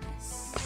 business.